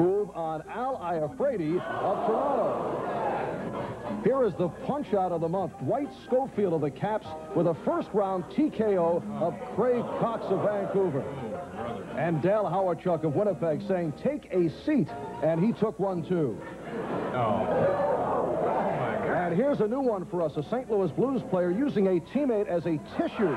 Move on Al Iafrate of Toronto. Here is the punch out of the month. Dwight Schofield of the Caps with a first round TKO of Craig Coxe of Vancouver. And Dale Hawerchuk of Winnipeg saying, take a seat. And he took one too. Oh. oh and here's a new one for us, a St. Louis Blues player using a teammate as a tissue